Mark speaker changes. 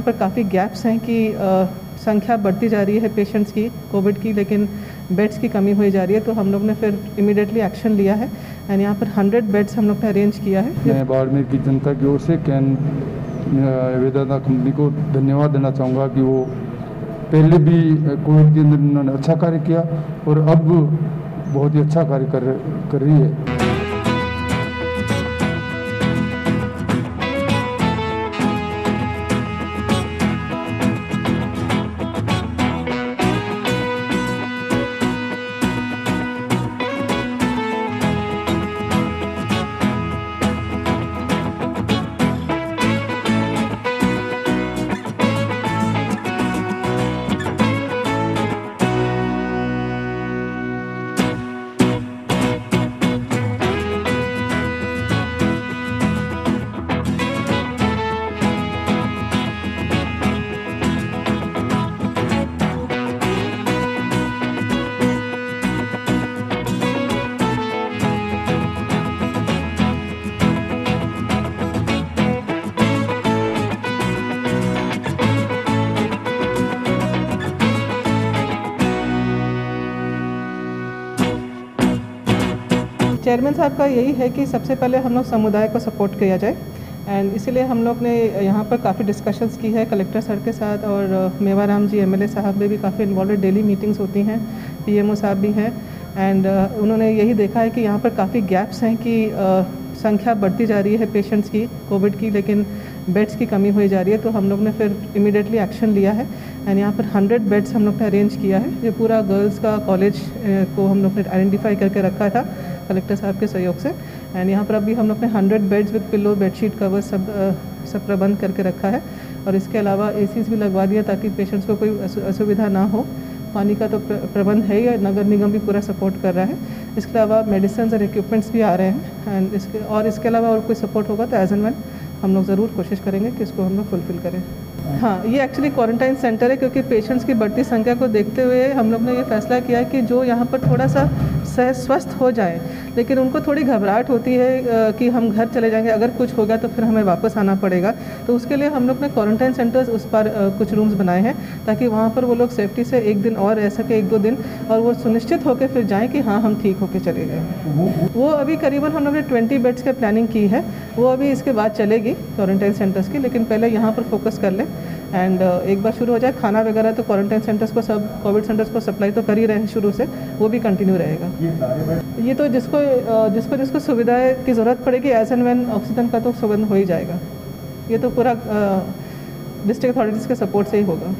Speaker 1: पर काफ़ी गैप्स हैं कि संख्या बढ़ती जा रही है पेशेंट्स की कोविड की, लेकिन बेड्स की कमी हुई जा रही है तो हम लोग ने फिर इमीडिएटली एक्शन लिया है। एंड यहाँ पर 100 बेड्स हम लोग ने अरेंज किया है।
Speaker 2: मैं बाड़मेर की जनता की ओर से कैन वेदांता कंपनी को धन्यवाद देना चाहूँगा कि वो पहले भी कोविड के अंदर उन्होंने अच्छा कार्य किया और अब बहुत ही अच्छा कार्य कर कर रही है।
Speaker 1: चेयरमैन साहब का यही है कि सबसे पहले हम लोग समुदाय को सपोर्ट किया जाए। एंड इसीलिए हम लोग ने यहाँ पर काफ़ी डिस्कशंस की है कलेक्टर सर के साथ और अ, मेवाराम जी एमएलए साहब में भी काफ़ी इन्वॉल्व डेली मीटिंग्स होती हैं पीएमओ साहब भी हैं। एंड उन्होंने यही देखा है कि यहाँ पर काफ़ी गैप्स हैं कि संख्या बढ़ती जा रही है पेशेंट्स की कोविड की लेकिन बेड्स की कमी हुई जा रही है तो हम लोग ने फिर इमीडिएटली एक्शन लिया है। एंड यहाँ पर 100 बेड्स हम लोग ने अरेंज किया है ये पूरा गर्ल्स का कॉलेज को हम लोग ने आइडेंटिफाई करके रखा था। कलेक्टर साहब के सहयोग से। एंड यहाँ पर अभी हम लोग ने 100 beds with pillow bedsheet cover सब सब प्रबंध करके रखा है। और इसके अलावा ए भी लगवा दिया ताकि पेशेंट्स को कोई असुविधा ना हो। पानी का तो प्रबंध है ही नगर निगम भी पूरा सपोर्ट कर रहा है। इसके अलावा मेडिसिन और इक्विपमेंट्स भी आ रहे हैं। एंड इसके, और इसके अलावा और कोई सपोर्ट होगा तो एज एन वन हम लोग ज़रूर कोशिश करेंगे कि इसको हम लोग फुलफ़िल करें। हाँ ये एक्चुअली क्वारंटाइन सेंटर है क्योंकि पेशेंट्स की बढ़ती संख्या को देखते हुए हम लोग ने ये फैसला किया कि जो यहाँ पर थोड़ा सा सह स्वस्थ हो जाए। लेकिन उनको थोड़ी घबराहट होती है कि हम घर चले जाएँगे, अगर कुछ हो गया तो फिर हमें वापस आना पड़ेगा। तो उसके लिए हम लोग ने क्वारंटाइन सेंटर्स उस पर कुछ रूम्स बनाए हैं, ताकि वहाँ पर वो लोग सेफ्टी से एक दिन और रह सके, एक दो दिन, और वो सुनिश्चित होकर फिर जाएँ कि हाँ हम ठीक होकर चले गए। वो अभी करीबन हम लोग ने ट्वेंटी बेड्स की प्लानिंग की है। वो अभी इसके बाद चलेगी क्वारंटाइन सेंटर्स की, लेकिन पहले यहाँ पर फोकस कर लें। एंड एक बार शुरू हो जाए खाना वगैरह तो क्वारंटाइन सेंटर्स को सब कोविड सेंटर्स को सप्लाई तो कर ही रहे हैं शुरू से वो भी कंटिन्यू रहेगा। ये तो जिसको जिसको जिसको सुविधाएँ की ज़रूरत पड़ेगी एज एंड वैन ऑक्सीजन का तो सुगंध हो ही जाएगा। ये तो पूरा डिस्ट्रिक्ट अथॉरिटीज़ के सपोर्ट से ही होगा।